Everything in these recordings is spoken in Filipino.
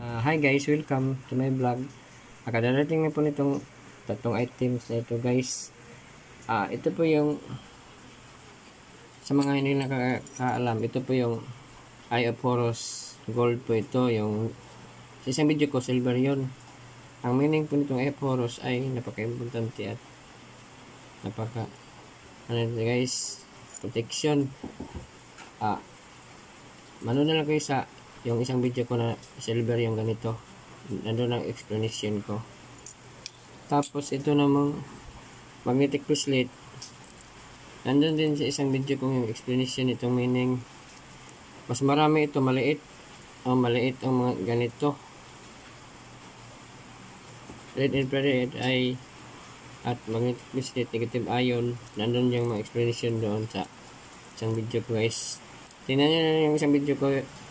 Ah, hi guys, welcome to my vlog. Nakadarating na po nitong tatlong items na ito guys. Ah, ito po yung sa mga hindi nakakaalam, ito po yung Eye of Horus Gold po ito. Yung sa isang video ko, silver yun. Ang meaning po nitong Eye of Horus ay napaka-importante at napaka ano ito guys, protection. Ah, manood na lang kayo sa yung isang video ko na silver yung ganito. Nandun ang explanation ko. Tapos ito namang magnetic bracelet. Nandun din sa isang video ko yung explanation itong meaning. Mas marami ito maliit. O maliit ang mga ganito. Red infrared ay at magnetic bracelet negative ion. Nandun yung mga explanation doon sa isang video ko guys tingnan nyo na yung isang video ko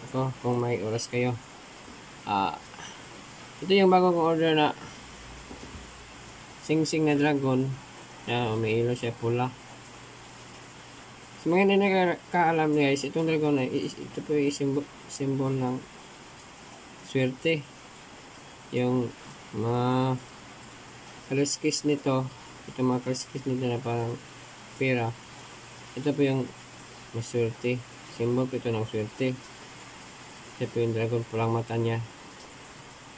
ko kung may oras kayo. Ah, ito yung bago kong order na sing-sing na dragon na umiilo siya pula. Sa mga hindi nakakaalam guys, itong dragon na ito po yung symbol, symbol ng swerte. Yung mga kaliskis nito, ito mga kaliskis nito na parang pera. Ito po yung maswerte. Symbol po ito ng swerte. Ito po yung dragon pulang mata niya.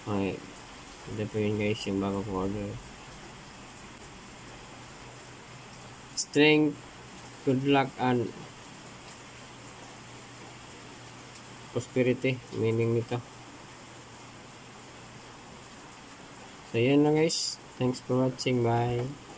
Okay. Ito po yun guys, yung bago kong order. Strength, good luck, and prosperity. Meaning nito. So, yan lang guys. Thanks for watching. Bye.